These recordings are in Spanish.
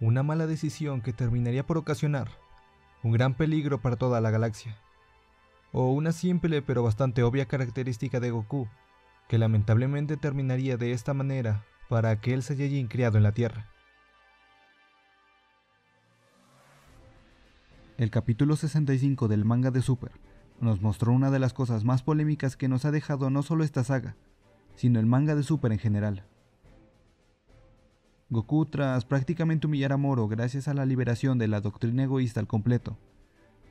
una mala decisión que terminaría por ocasionar un gran peligro para toda la galaxia, o una simple pero bastante obvia característica de Goku, que lamentablemente terminaría de esta manera para aquel Saiyajin criado en la Tierra. El capítulo 65 del manga de Super nos mostró una de las cosas más polémicas que nos ha dejado no solo esta saga, sino el manga de Super en general. Goku, tras prácticamente humillar a Moro gracias a la liberación de la doctrina egoísta al completo,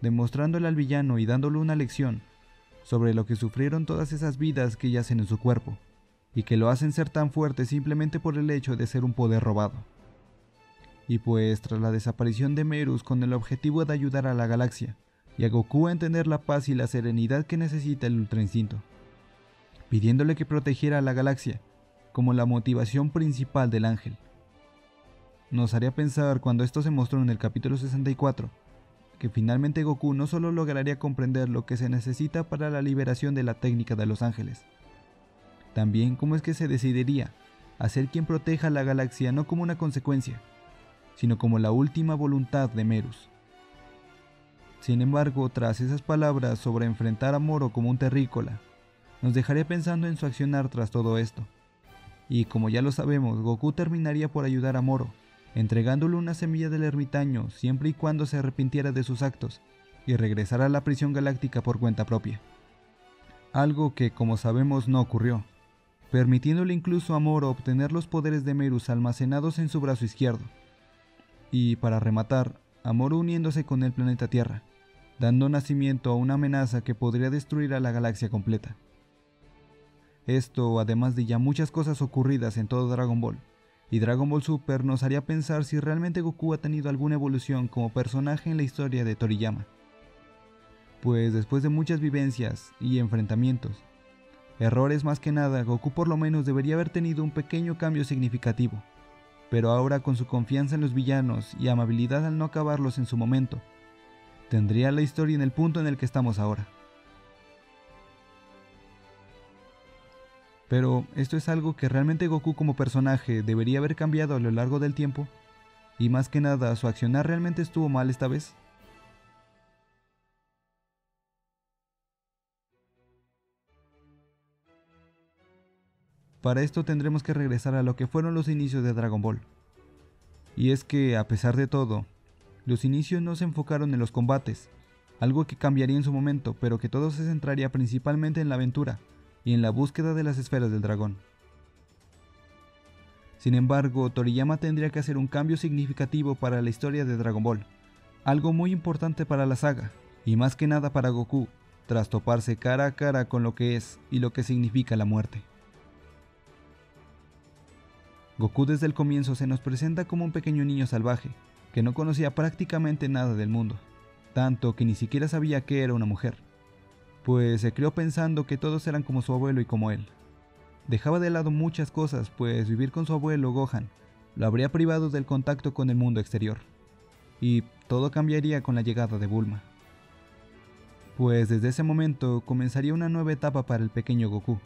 demostrándole al villano y dándole una lección sobre lo que sufrieron todas esas vidas que yacen en su cuerpo, y que lo hacen ser tan fuerte simplemente por el hecho de ser un poder robado. Y pues tras la desaparición de Merus con el objetivo de ayudar a la galaxia, y a Goku a entender la paz y la serenidad que necesita el Ultra Instinto, pidiéndole que protegiera a la galaxia como la motivación principal del ángel nos haría pensar cuando esto se mostró en el capítulo 64, que finalmente Goku no solo lograría comprender lo que se necesita para la liberación de la técnica de los ángeles, también cómo es que se decidiría a ser quien proteja a la galaxia no como una consecuencia, sino como la última voluntad de Merus. Sin embargo, tras esas palabras sobre enfrentar a Moro como un terrícola, nos dejaría pensando en su accionar tras todo esto. Y como ya lo sabemos, Goku terminaría por ayudar a Moro, entregándole una semilla del ermitaño siempre y cuando se arrepintiera de sus actos y regresara a la prisión galáctica por cuenta propia. Algo que, como sabemos, no ocurrió, permitiéndole incluso a Moro obtener los poderes de Merus almacenados en su brazo izquierdo. Y para rematar, a Moro uniéndose con el planeta Tierra, dando nacimiento a una amenaza que podría destruir a la galaxia completa. Esto, además de ya muchas cosas ocurridas en todo Dragon Ball, y Dragon Ball Super nos haría pensar si realmente Goku ha tenido alguna evolución como personaje en la historia de Toriyama. Pues después de muchas vivencias y enfrentamientos, errores más que nada, Goku por lo menos debería haber tenido un pequeño cambio significativo, pero ahora con su confianza en los villanos y amabilidad al no acabarlos en su momento, tendría la historia en el punto en el que estamos ahora. Pero esto es algo que realmente Goku como personaje debería haber cambiado a lo largo del tiempo. Y más que nada, ¿su accionar realmente estuvo mal esta vez? Para esto tendremos que regresar a lo que fueron los inicios de Dragon Ball. Y es que, a pesar de todo, los inicios no se enfocaron en los combates, algo que cambiaría en su momento, pero que todo se centraría principalmente en la aventura, y en la búsqueda de las esferas del dragón. Sin embargo, Toriyama tendría que hacer un cambio significativo para la historia de Dragon Ball, algo muy importante para la saga, y más que nada para Goku, tras toparse cara a cara con lo que es y lo que significa la muerte. Goku desde el comienzo se nos presenta como un pequeño niño salvaje, que no conocía prácticamente nada del mundo, tanto que ni siquiera sabía que era una mujer pues se crió pensando que todos eran como su abuelo y como él. Dejaba de lado muchas cosas, pues vivir con su abuelo Gohan lo habría privado del contacto con el mundo exterior. Y todo cambiaría con la llegada de Bulma. Pues desde ese momento comenzaría una nueva etapa para el pequeño Goku.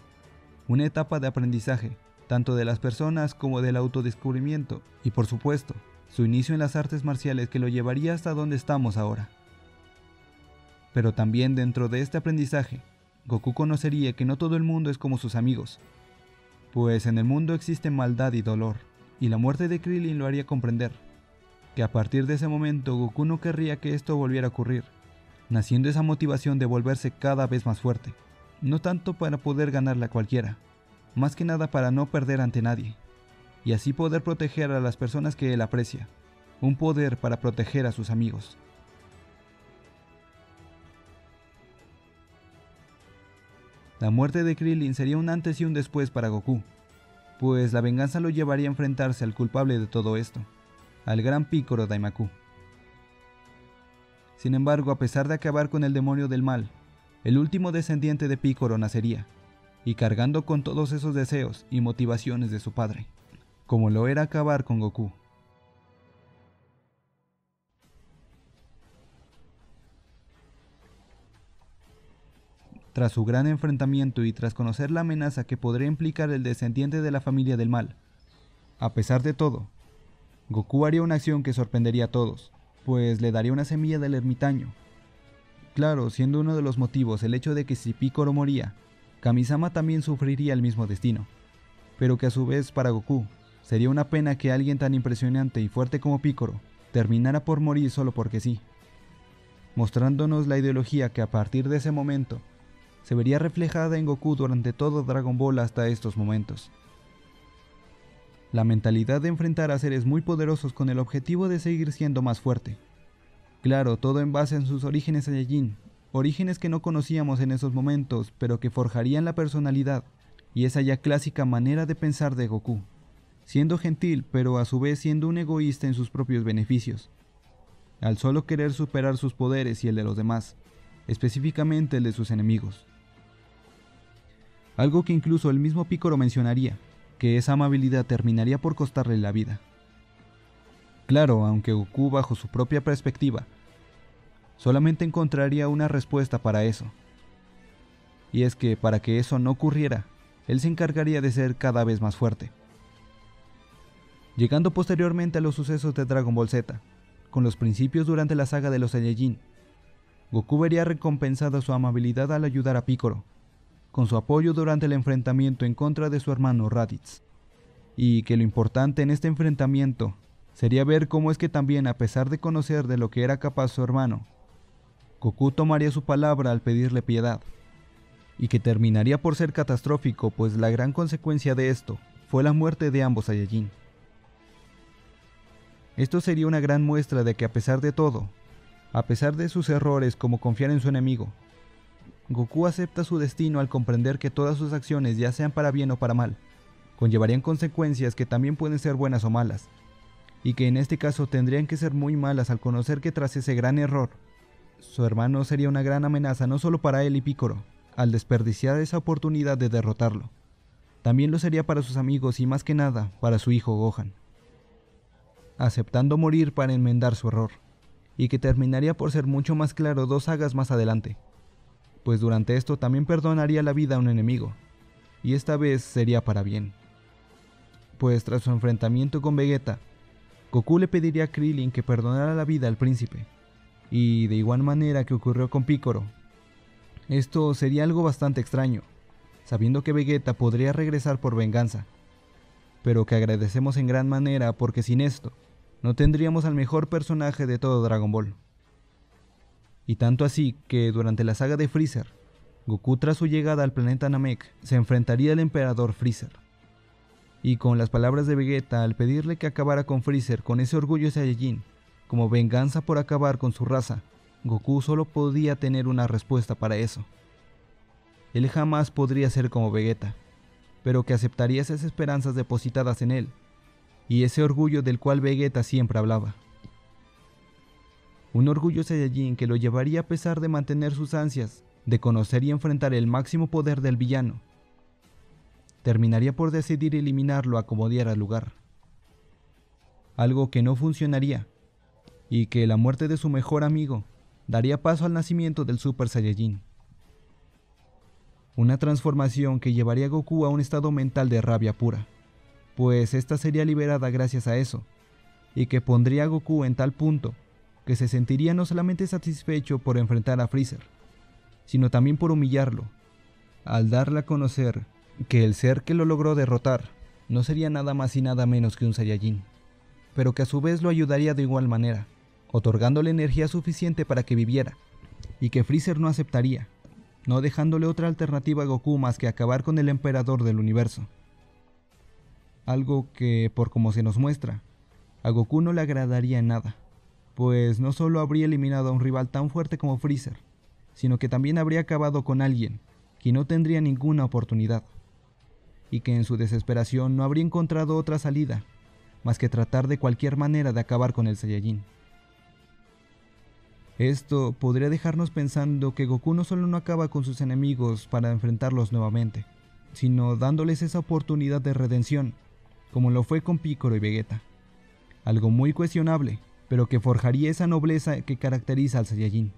Una etapa de aprendizaje, tanto de las personas como del autodescubrimiento, y por supuesto, su inicio en las artes marciales que lo llevaría hasta donde estamos ahora. Pero también dentro de este aprendizaje, Goku conocería que no todo el mundo es como sus amigos, pues en el mundo existe maldad y dolor, y la muerte de Krillin lo haría comprender, que a partir de ese momento Goku no querría que esto volviera a ocurrir, naciendo esa motivación de volverse cada vez más fuerte, no tanto para poder ganarle a cualquiera, más que nada para no perder ante nadie, y así poder proteger a las personas que él aprecia, un poder para proteger a sus amigos. La muerte de Krillin sería un antes y un después para Goku, pues la venganza lo llevaría a enfrentarse al culpable de todo esto, al gran Picoro Daimaku. Sin embargo, a pesar de acabar con el demonio del mal, el último descendiente de Picoro nacería, y cargando con todos esos deseos y motivaciones de su padre, como lo era acabar con Goku. Tras su gran enfrentamiento y tras conocer la amenaza que podría implicar el descendiente de la familia del mal, a pesar de todo, Goku haría una acción que sorprendería a todos, pues le daría una semilla del ermitaño. Claro, siendo uno de los motivos el hecho de que si Piccolo moría, Kamisama también sufriría el mismo destino, pero que a su vez para Goku sería una pena que alguien tan impresionante y fuerte como Piccolo terminara por morir solo porque sí, mostrándonos la ideología que a partir de ese momento se vería reflejada en Goku durante todo Dragon Ball hasta estos momentos. La mentalidad de enfrentar a seres muy poderosos con el objetivo de seguir siendo más fuerte. Claro, todo en base en sus orígenes Saiyajin, orígenes que no conocíamos en esos momentos, pero que forjarían la personalidad y esa ya clásica manera de pensar de Goku, siendo gentil pero a su vez siendo un egoísta en sus propios beneficios, al solo querer superar sus poderes y el de los demás, específicamente el de sus enemigos. Algo que incluso el mismo Picoro mencionaría, que esa amabilidad terminaría por costarle la vida. Claro, aunque Goku bajo su propia perspectiva, solamente encontraría una respuesta para eso. Y es que para que eso no ocurriera, él se encargaría de ser cada vez más fuerte. Llegando posteriormente a los sucesos de Dragon Ball Z, con los principios durante la saga de los Saiyajin, Goku vería recompensada su amabilidad al ayudar a Piccolo, con su apoyo durante el enfrentamiento en contra de su hermano Raditz. Y que lo importante en este enfrentamiento sería ver cómo es que también a pesar de conocer de lo que era capaz su hermano, Goku tomaría su palabra al pedirle piedad, y que terminaría por ser catastrófico pues la gran consecuencia de esto fue la muerte de ambos Saiyajin. Esto sería una gran muestra de que a pesar de todo, a pesar de sus errores como confiar en su enemigo, Goku acepta su destino al comprender que todas sus acciones, ya sean para bien o para mal, conllevarían consecuencias que también pueden ser buenas o malas, y que en este caso tendrían que ser muy malas al conocer que tras ese gran error, su hermano sería una gran amenaza no solo para él y Picoro, al desperdiciar esa oportunidad de derrotarlo, también lo sería para sus amigos y más que nada para su hijo Gohan, aceptando morir para enmendar su error, y que terminaría por ser mucho más claro dos sagas más adelante pues durante esto también perdonaría la vida a un enemigo, y esta vez sería para bien. Pues tras su enfrentamiento con Vegeta, Goku le pediría a Krillin que perdonara la vida al príncipe, y de igual manera que ocurrió con Piccolo. Esto sería algo bastante extraño, sabiendo que Vegeta podría regresar por venganza, pero que agradecemos en gran manera porque sin esto, no tendríamos al mejor personaje de todo Dragon Ball. Y tanto así que durante la saga de Freezer, Goku tras su llegada al planeta Namek se enfrentaría al emperador Freezer. Y con las palabras de Vegeta al pedirle que acabara con Freezer con ese orgullo Saiyajin, como venganza por acabar con su raza, Goku solo podía tener una respuesta para eso. Él jamás podría ser como Vegeta, pero que aceptaría esas esperanzas depositadas en él, y ese orgullo del cual Vegeta siempre hablaba un orgullo Saiyajin que lo llevaría a pesar de mantener sus ansias de conocer y enfrentar el máximo poder del villano. Terminaría por decidir eliminarlo a como diera lugar. Algo que no funcionaría, y que la muerte de su mejor amigo daría paso al nacimiento del Super Saiyajin. Una transformación que llevaría a Goku a un estado mental de rabia pura, pues esta sería liberada gracias a eso, y que pondría a Goku en tal punto que se sentiría no solamente satisfecho por enfrentar a Freezer, sino también por humillarlo, al darle a conocer que el ser que lo logró derrotar no sería nada más y nada menos que un Saiyajin, pero que a su vez lo ayudaría de igual manera, otorgándole energía suficiente para que viviera, y que Freezer no aceptaría, no dejándole otra alternativa a Goku más que acabar con el emperador del universo. Algo que, por como se nos muestra, a Goku no le agradaría en nada pues no solo habría eliminado a un rival tan fuerte como Freezer, sino que también habría acabado con alguien que no tendría ninguna oportunidad, y que en su desesperación no habría encontrado otra salida más que tratar de cualquier manera de acabar con el Saiyajin. Esto podría dejarnos pensando que Goku no solo no acaba con sus enemigos para enfrentarlos nuevamente, sino dándoles esa oportunidad de redención, como lo fue con Piccolo y Vegeta. Algo muy cuestionable, pero que forjaría esa nobleza que caracteriza al Saiyajin,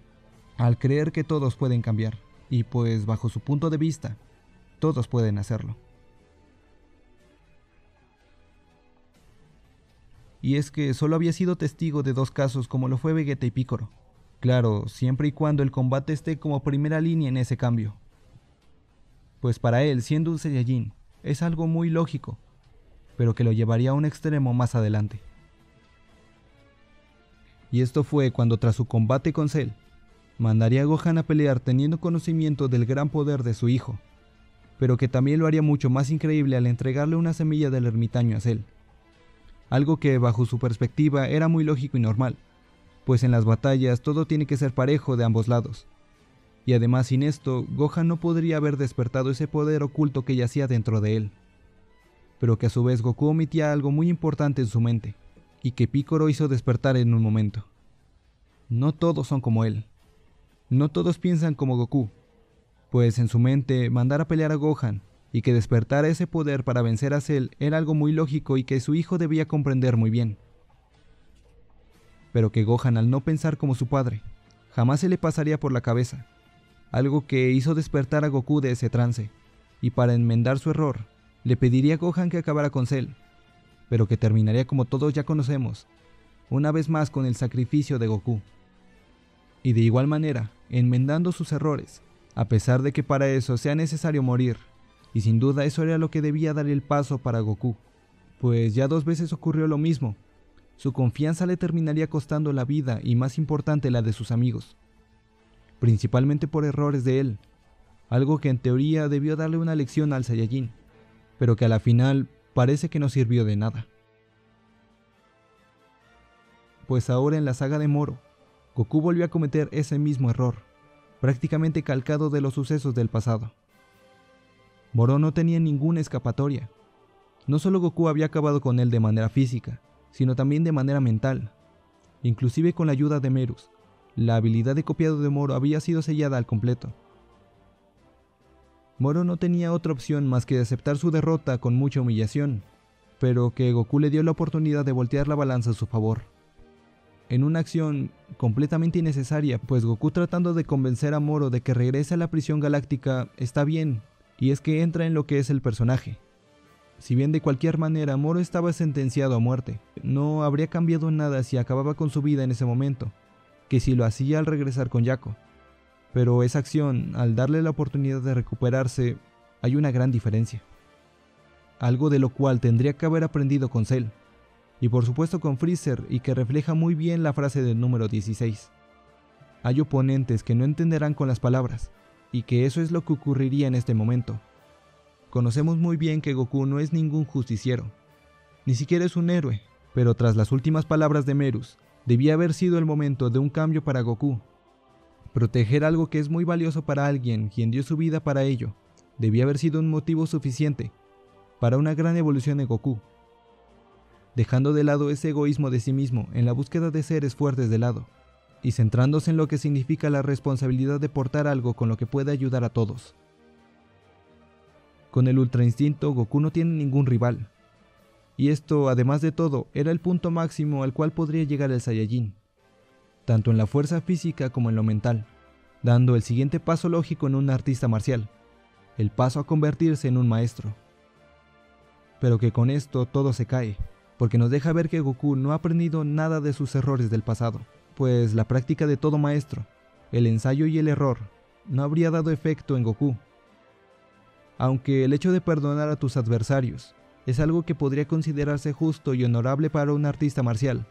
al creer que todos pueden cambiar, y pues bajo su punto de vista, todos pueden hacerlo. y es que solo había sido testigo de dos casos como lo fue Vegeta y Picoro. Claro, siempre y cuando el combate esté como primera línea en ese cambio. Pues para él, siendo un Saiyajin, es algo muy lógico, pero que lo llevaría a un extremo más adelante. Y esto fue cuando tras su combate con Cell, mandaría a Gohan a pelear teniendo conocimiento del gran poder de su hijo, pero que también lo haría mucho más increíble al entregarle una semilla del ermitaño a Cell. Algo que bajo su perspectiva era muy lógico y normal, pues en las batallas todo tiene que ser parejo de ambos lados. Y además sin esto, Gohan no podría haber despertado ese poder oculto que yacía dentro de él. Pero que a su vez Goku omitía algo muy importante en su mente, y que Piccolo hizo despertar en un momento. No todos son como él. No todos piensan como Goku, pues en su mente mandar a pelear a Gohan y que despertara ese poder para vencer a Cell era algo muy lógico y que su hijo debía comprender muy bien pero que Gohan al no pensar como su padre, jamás se le pasaría por la cabeza, algo que hizo despertar a Goku de ese trance, y para enmendar su error, le pediría a Gohan que acabara con Cell, pero que terminaría como todos ya conocemos, una vez más con el sacrificio de Goku. Y de igual manera, enmendando sus errores, a pesar de que para eso sea necesario morir, y sin duda eso era lo que debía dar el paso para Goku, pues ya dos veces ocurrió lo mismo, su confianza le terminaría costando la vida y más importante la de sus amigos, principalmente por errores de él, algo que en teoría debió darle una lección al Saiyajin, pero que a la final parece que no sirvió de nada. Pues ahora en la saga de Moro, Goku volvió a cometer ese mismo error, prácticamente calcado de los sucesos del pasado. Moro no tenía ninguna escapatoria. No solo Goku había acabado con él de manera física, sino también de manera mental, inclusive con la ayuda de Merus. La habilidad de copiado de Moro había sido sellada al completo. Moro no tenía otra opción más que aceptar su derrota con mucha humillación, pero que Goku le dio la oportunidad de voltear la balanza a su favor. En una acción completamente innecesaria, pues Goku tratando de convencer a Moro de que regrese a la prisión galáctica está bien, y es que entra en lo que es el personaje. Si bien de cualquier manera Moro estaba sentenciado a muerte, no habría cambiado nada si acababa con su vida en ese momento, que si lo hacía al regresar con Jaco. Pero esa acción, al darle la oportunidad de recuperarse, hay una gran diferencia. Algo de lo cual tendría que haber aprendido con Cell, y por supuesto con Freezer, y que refleja muy bien la frase del número 16. Hay oponentes que no entenderán con las palabras, y que eso es lo que ocurriría en este momento. Conocemos muy bien que Goku no es ningún justiciero, ni siquiera es un héroe, pero tras las últimas palabras de Merus, debía haber sido el momento de un cambio para Goku. Proteger algo que es muy valioso para alguien quien dio su vida para ello, debía haber sido un motivo suficiente para una gran evolución de Goku. Dejando de lado ese egoísmo de sí mismo en la búsqueda de seres fuertes de lado, y centrándose en lo que significa la responsabilidad de portar algo con lo que puede ayudar a todos. Con el Ultra Instinto, Goku no tiene ningún rival. Y esto, además de todo, era el punto máximo al cual podría llegar el Saiyajin, tanto en la fuerza física como en lo mental, dando el siguiente paso lógico en un artista marcial, el paso a convertirse en un maestro. Pero que con esto todo se cae, porque nos deja ver que Goku no ha aprendido nada de sus errores del pasado, pues la práctica de todo maestro, el ensayo y el error, no habría dado efecto en Goku, aunque el hecho de perdonar a tus adversarios es algo que podría considerarse justo y honorable para un artista marcial,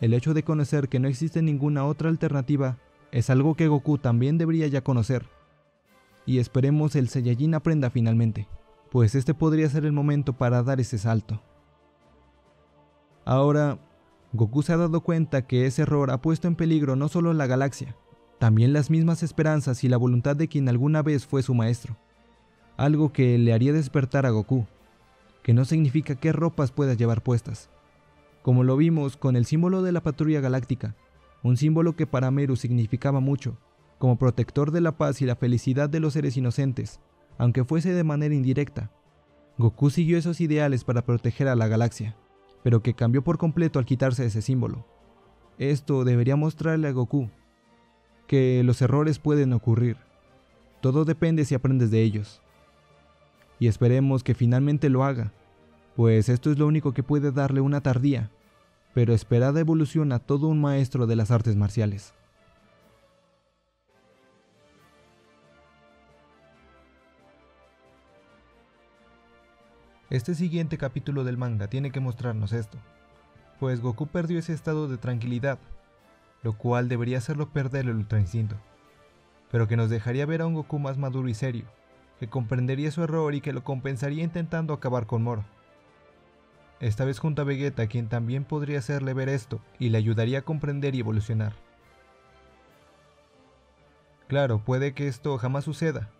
el hecho de conocer que no existe ninguna otra alternativa es algo que Goku también debería ya conocer. Y esperemos el Saiyajin aprenda finalmente, pues este podría ser el momento para dar ese salto. Ahora, Goku se ha dado cuenta que ese error ha puesto en peligro no solo la galaxia, también las mismas esperanzas y la voluntad de quien alguna vez fue su maestro algo que le haría despertar a Goku, que no significa qué ropas puedas llevar puestas. Como lo vimos con el símbolo de la patrulla galáctica, un símbolo que para Meru significaba mucho, como protector de la paz y la felicidad de los seres inocentes, aunque fuese de manera indirecta. Goku siguió esos ideales para proteger a la galaxia, pero que cambió por completo al quitarse ese símbolo. Esto debería mostrarle a Goku que los errores pueden ocurrir. Todo depende si aprendes de ellos y esperemos que finalmente lo haga, pues esto es lo único que puede darle una tardía, pero esperada evolución a todo un maestro de las artes marciales. Este siguiente capítulo del manga tiene que mostrarnos esto, pues Goku perdió ese estado de tranquilidad, lo cual debería hacerlo perder el Ultra Instinto, pero que nos dejaría ver a un Goku más maduro y serio, que comprendería su error y que lo compensaría intentando acabar con Moro. Esta vez junto a Vegeta, quien también podría hacerle ver esto y le ayudaría a comprender y evolucionar. Claro, puede que esto jamás suceda,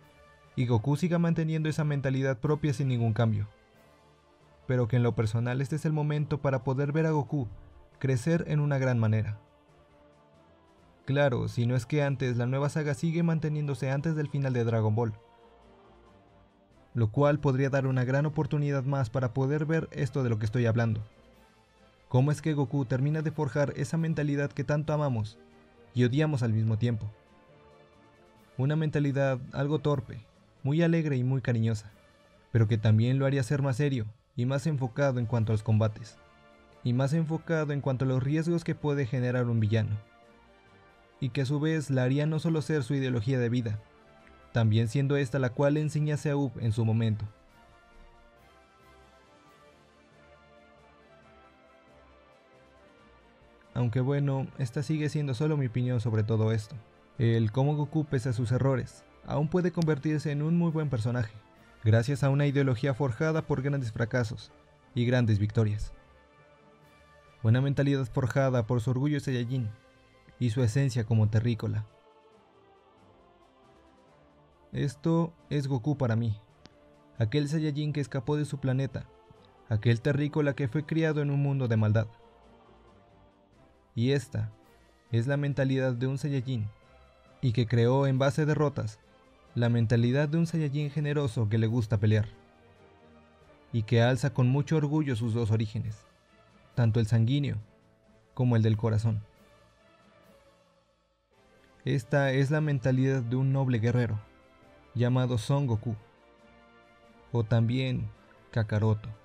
y Goku siga manteniendo esa mentalidad propia sin ningún cambio pero que en lo personal este es el momento para poder ver a Goku crecer en una gran manera. Claro, si no es que antes la nueva saga sigue manteniéndose antes del final de Dragon Ball, lo cual podría dar una gran oportunidad más para poder ver esto de lo que estoy hablando. Cómo es que Goku termina de forjar esa mentalidad que tanto amamos y odiamos al mismo tiempo. Una mentalidad algo torpe, muy alegre y muy cariñosa, pero que también lo haría ser más serio y más enfocado en cuanto a los combates, y más enfocado en cuanto a los riesgos que puede generar un villano, y que a su vez la haría no solo ser su ideología de vida, también siendo esta la cual enseña a Up en su momento. Aunque bueno, esta sigue siendo solo mi opinión sobre todo esto. El cómo Goku pese a sus errores, aún puede convertirse en un muy buen personaje gracias a una ideología forjada por grandes fracasos y grandes victorias. Una mentalidad forjada por su orgullo Saiyajin y su esencia como terrícola. Esto es Goku para mí, aquel Saiyajin que escapó de su planeta, aquel terrícola que fue criado en un mundo de maldad. Y esta es la mentalidad de un Saiyajin, y que creó en base a derrotas la mentalidad de un Saiyajin generoso que le gusta pelear y que alza con mucho orgullo sus dos orígenes, tanto el sanguíneo como el del corazón. Esta es la mentalidad de un noble guerrero, llamado Son Goku, o también Kakaroto.